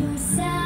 yourself.